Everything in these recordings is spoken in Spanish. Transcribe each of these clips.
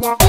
Hasta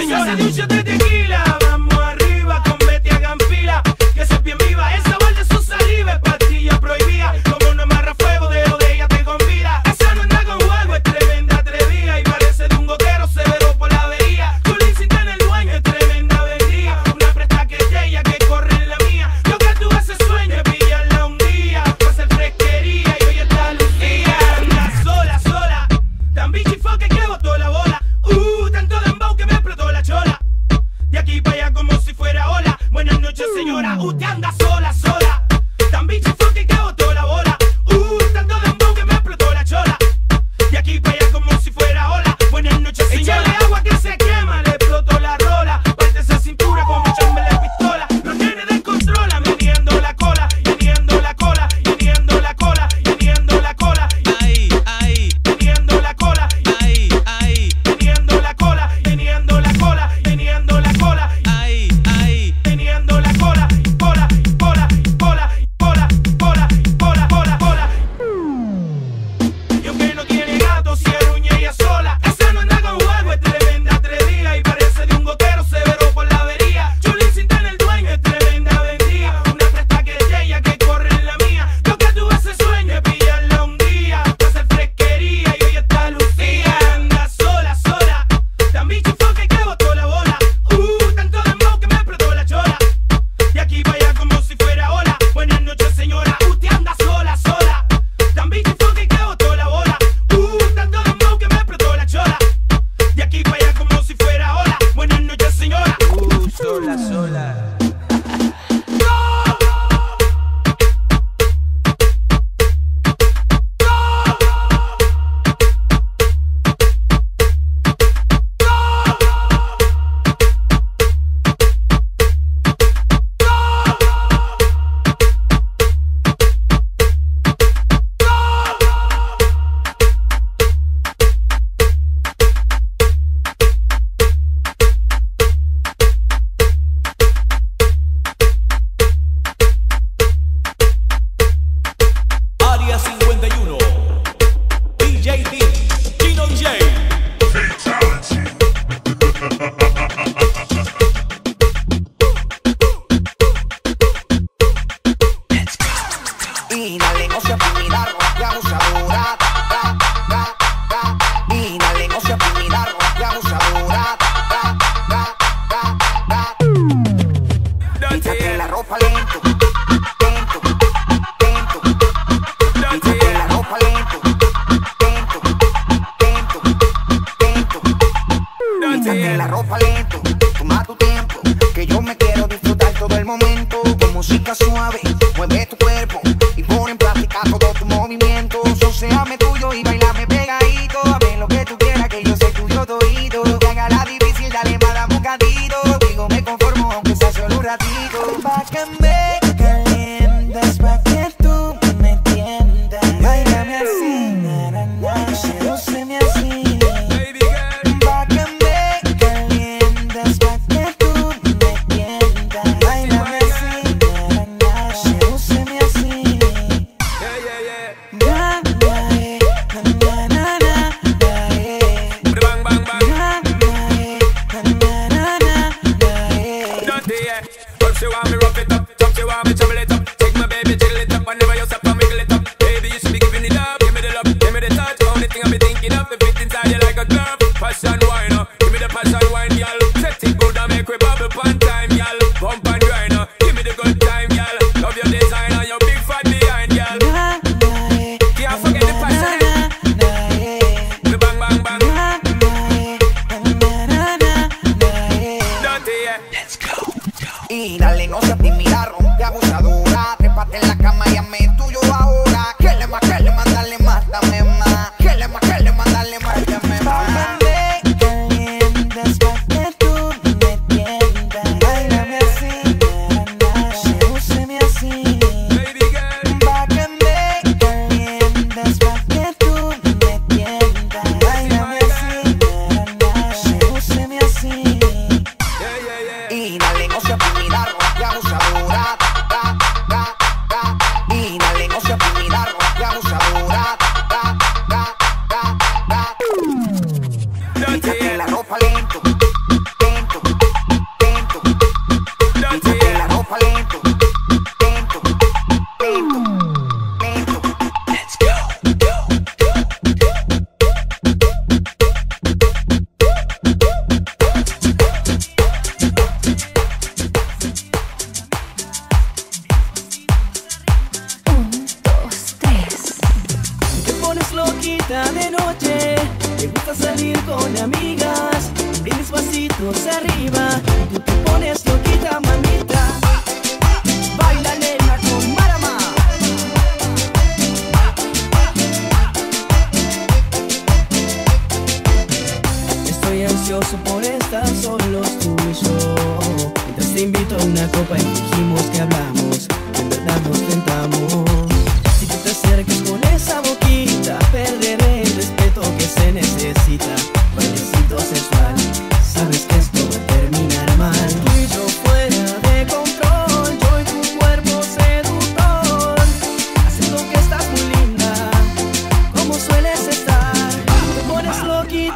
señores, yo te digo.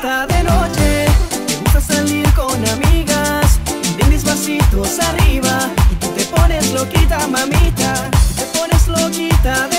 de noche. Te gusta salir con amigas, de mis vasitos arriba. Y tú te pones loquita, mamita. Te pones loquita.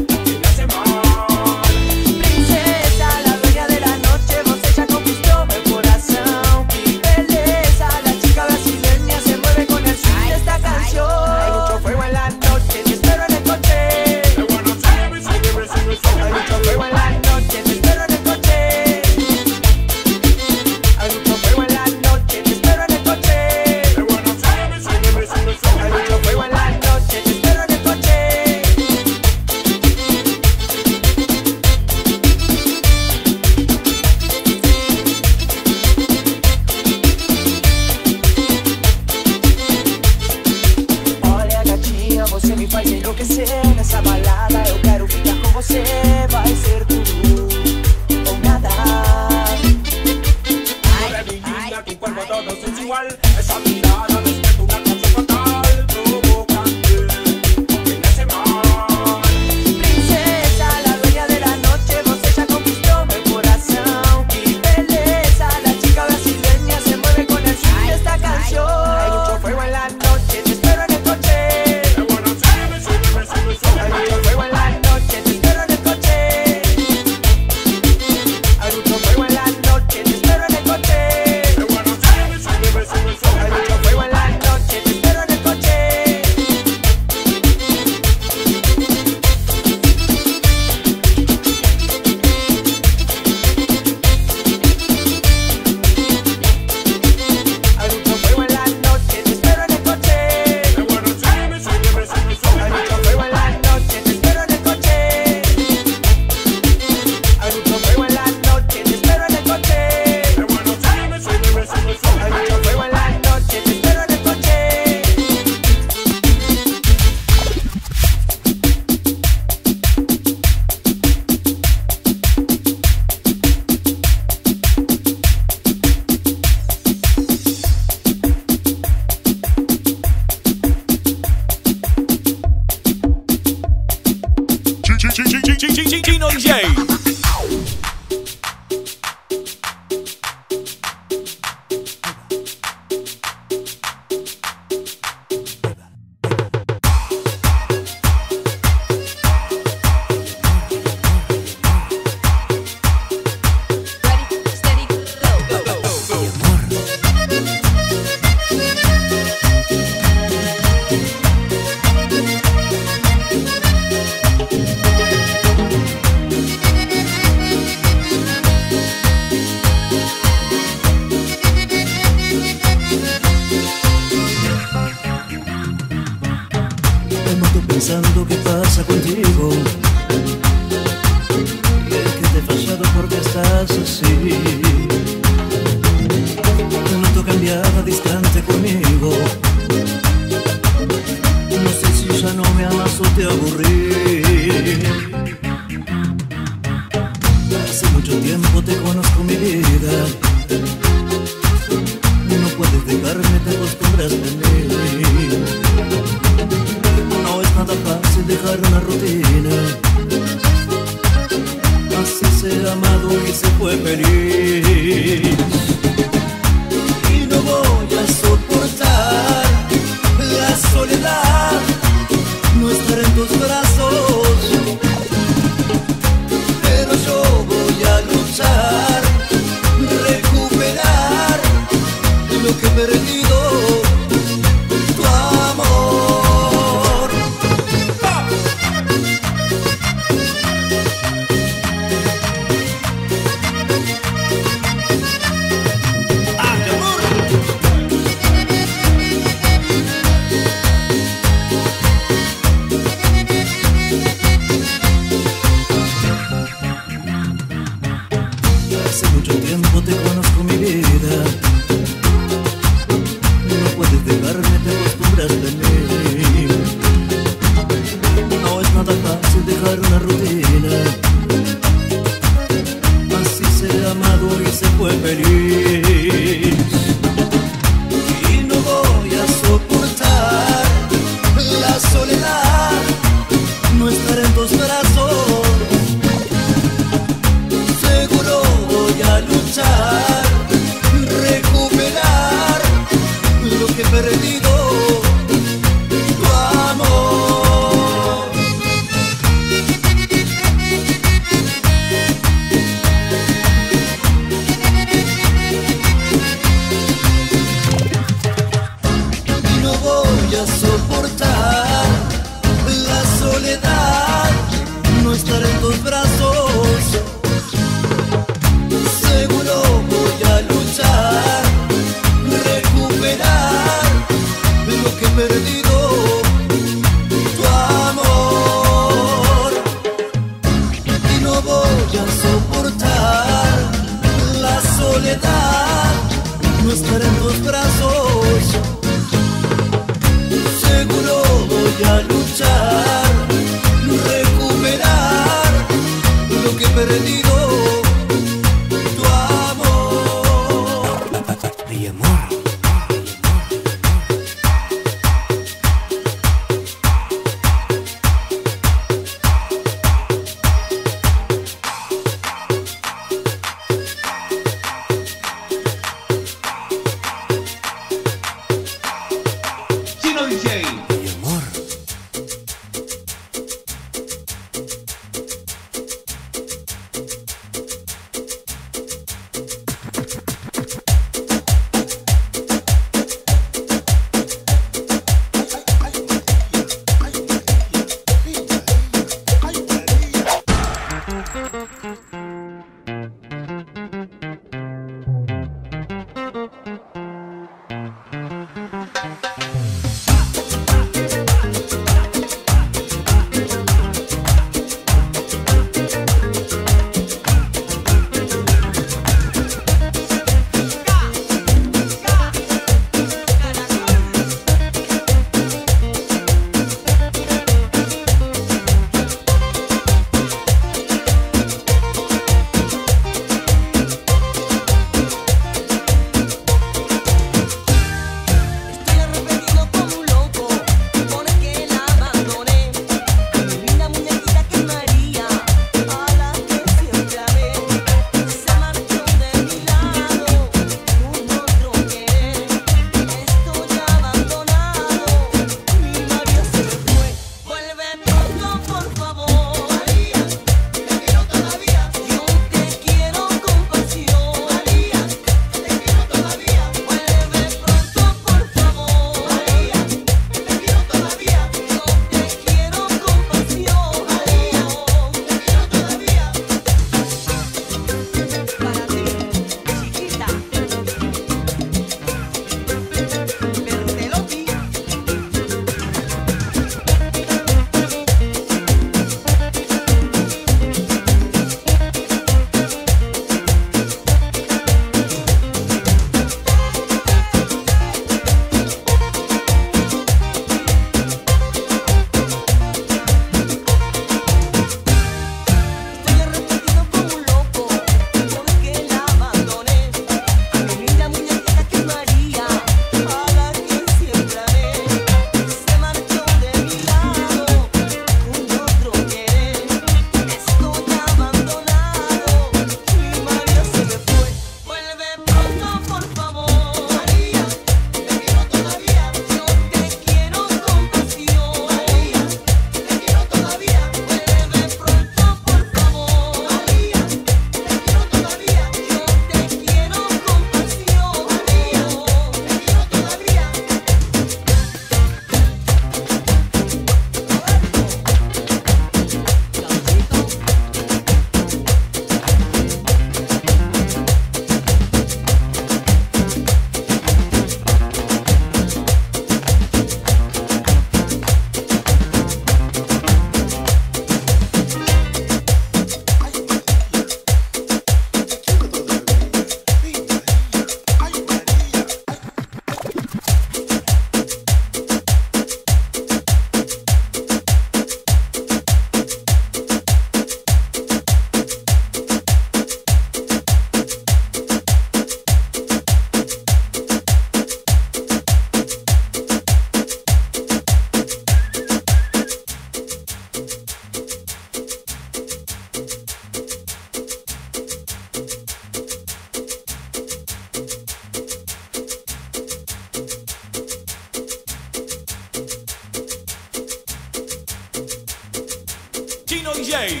Chino DJ.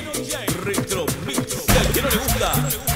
Retro Mix. Si al que no le gusta.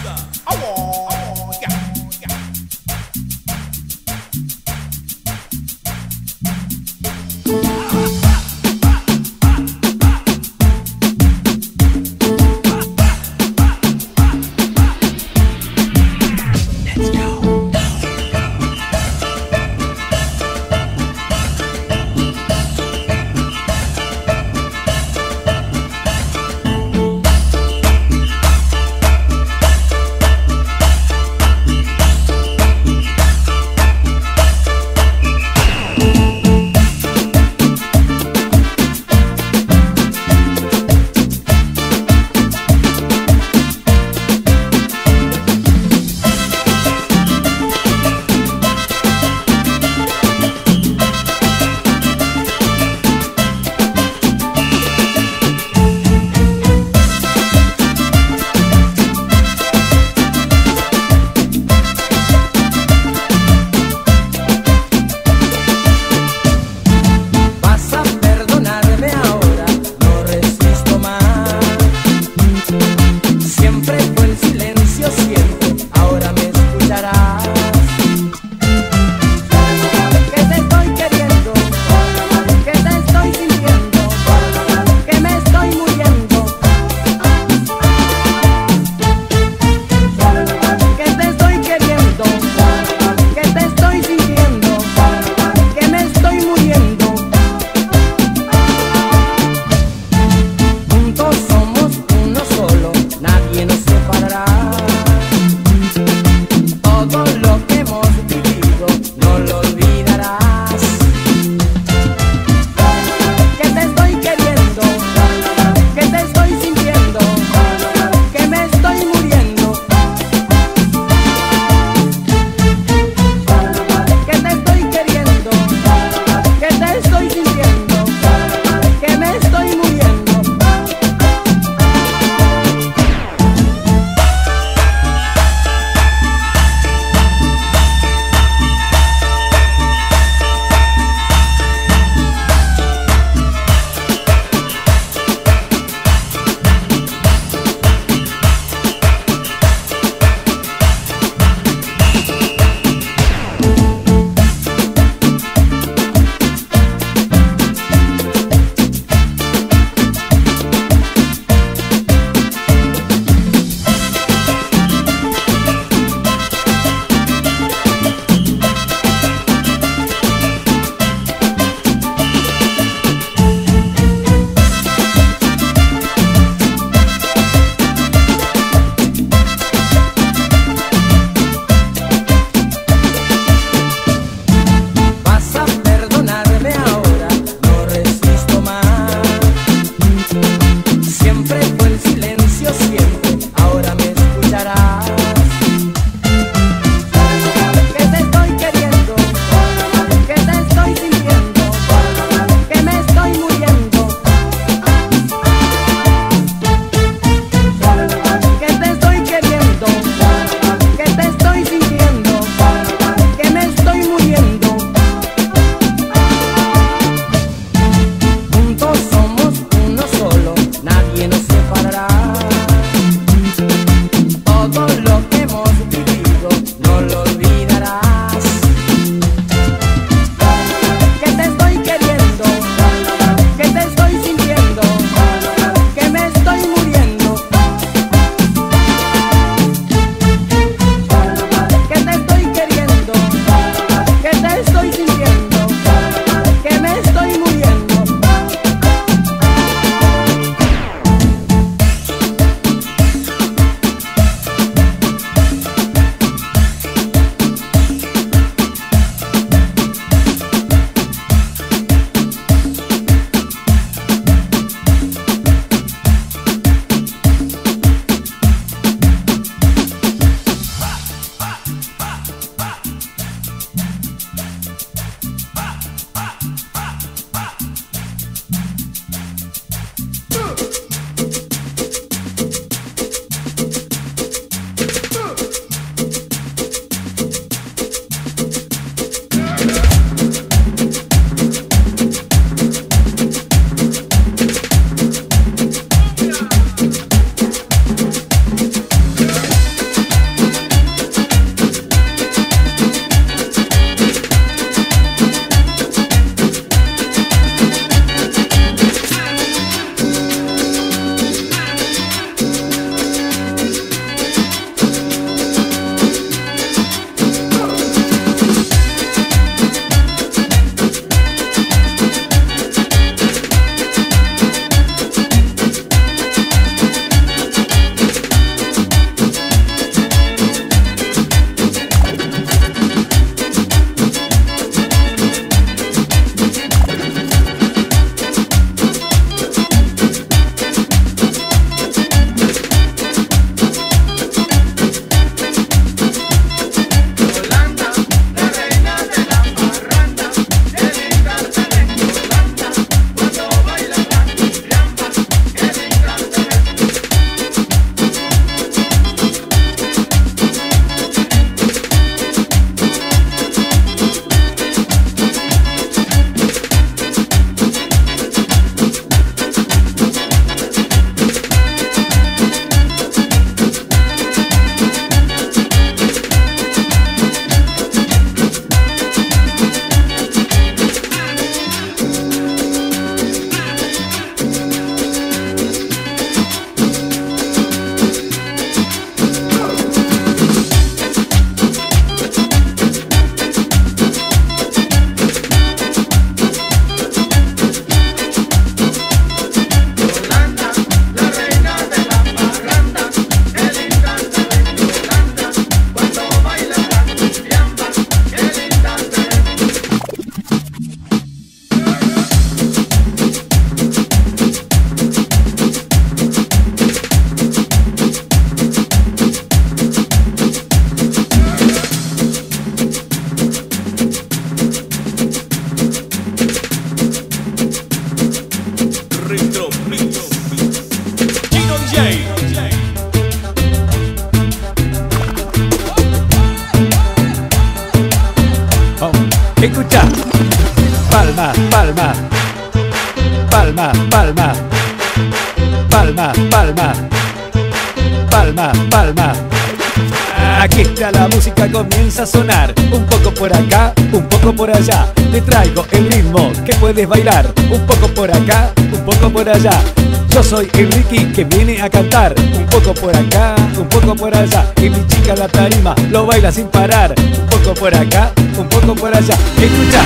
Soy el Ricky que viene a cantar. Un poco por acá, un poco por allá. Y mi chica la tarima lo baila sin parar. Un poco por acá, un poco por allá. Escucha.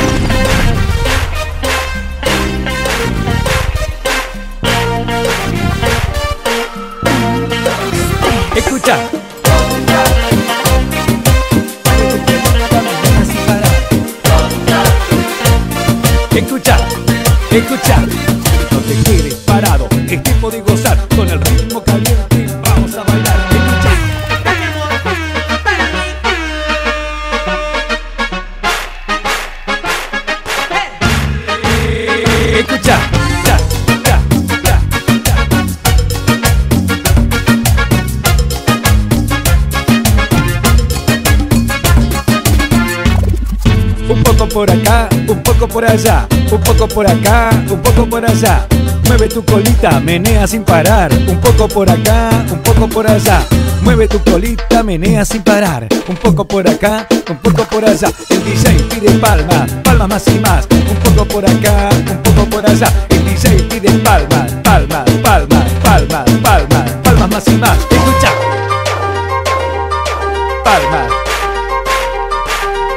Escucha. Escucha, escucha, poco por allá, un poco por acá, un poco por allá. Mueve tu colita, menea sin parar. Un poco por acá, un poco por allá. Mueve tu colita, menea sin parar. Un poco por acá, un poco por allá. El DJ pide palma, palma más y más. Un poco por acá, un poco por allá. El DJ pide palma, palma, palma, palma, palma, palma más y más. Escucha. Palma,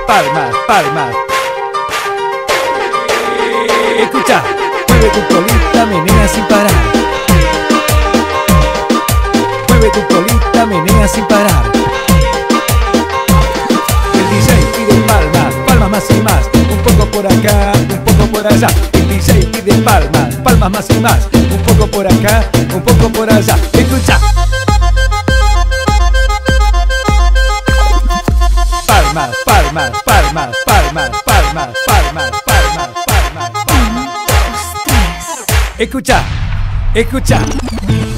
palmas, palmas. Escucha, mueve tu colita, menea sin parar. Mueve tu colita, menea sin parar. El DJ pide palmas, palmas más y más. Un poco por acá, un poco por allá. El DJ pide palmas, palmas más y más. Un poco por acá, un poco por allá. Escucha. Escucha, escucha.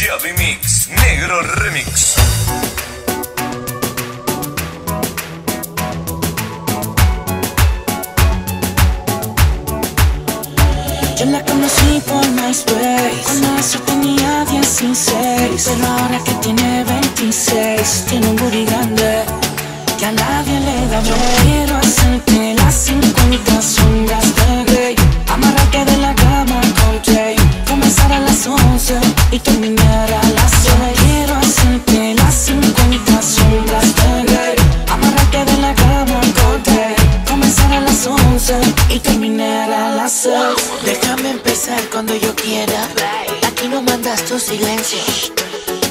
Javi Mix, Negro Remix. Yo la conocí por MySpace Cuando eso tenía 16 Pero ahora que tiene 26 Tiene un booty grande Que a nadie le da Yo quiero hacerte las 50 sombras de Grey. Amarrarte de la cama con Jay. Comenzar a las 11 y terminar tu silencio.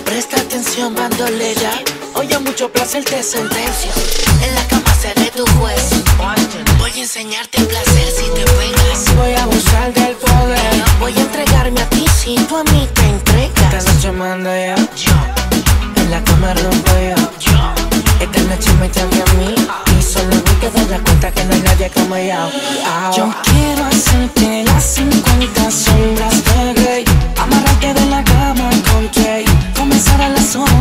Presta atención bandolera Hoy a mucho placer te sentencio. En la cama seré tu juez. Voy a enseñarte el placer si te pegas Voy a abusar del poder. Voy a entregarme a ti si tú a mí te entregas. Esta noche mando yo. En la cama rompo yo. Esta noche me toca a mí. Y solo vi que te das cuenta que no hay nadie como yo. Yo quiero hacerte las 50 sombras. De Grey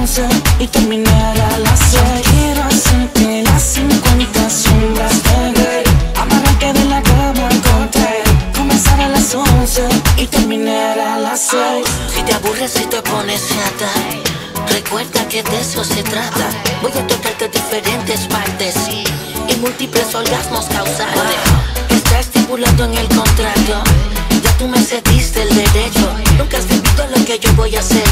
a las 11 y terminar a las 6 Quiero hacerte las 50 sombras de Grey Amarrarte de la cama Jay Comenzar a las 11 y terminar a las 6 Si te aburres y te pones chata Recuerda que de eso se trata. Voy a tocarte diferentes partes Y múltiples orgasmos causales. Está estipulado en el contrato Ya tú me cediste el derecho. Nunca has vivido lo que yo voy a hacerte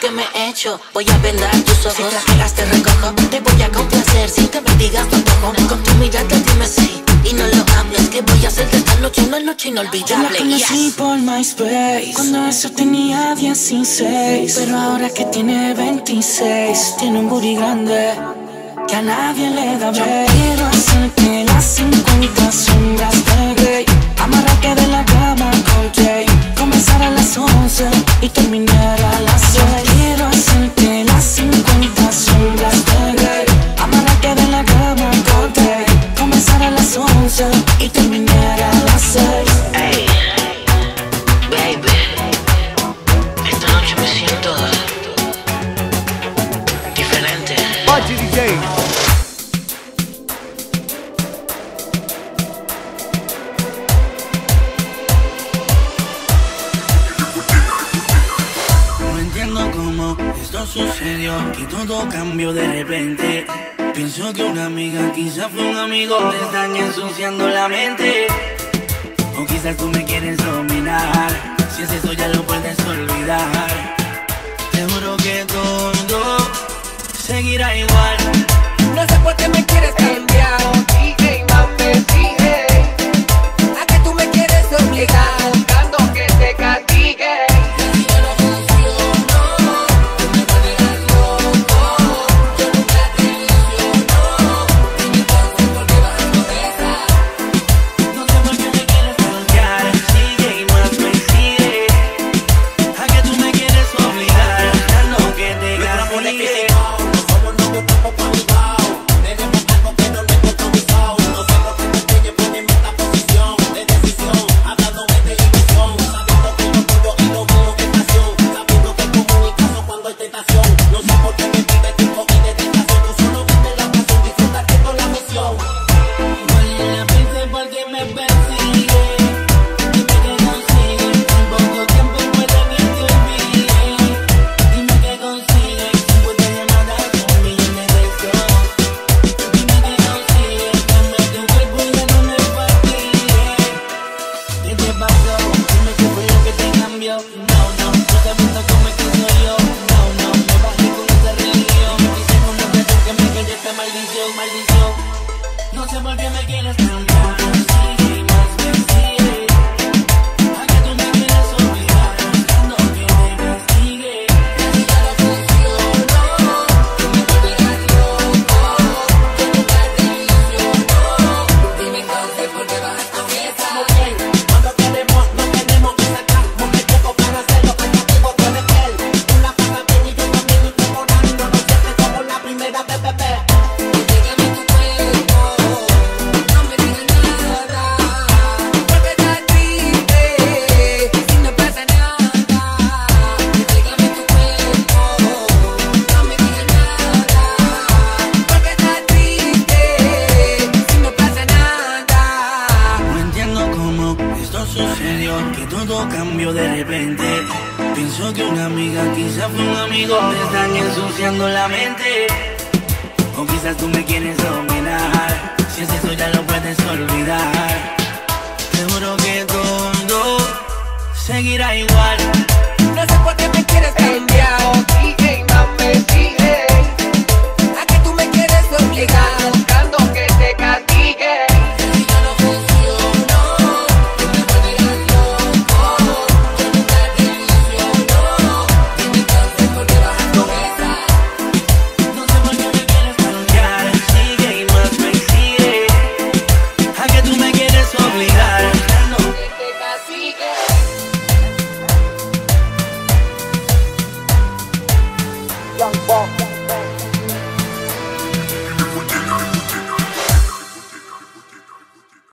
que me he hecho. Voy a vendar tus ojos. Si trajeras te recojo. Te voy a complacer sin que me digas no toco Con tu mirada dime sí. Y no lo hables Que voy a hacer de esta noche una noche inolvidable. Yo la conocí por MySpace. Cuando eso tenía 16 Pero ahora que tiene 26 Tiene un booty grande que a nadie le da Yo quiero hacerte las 50 sombras de Grey Amarrarte de la cama con Jay Comenzar a las 11 y terminar a las ensuciando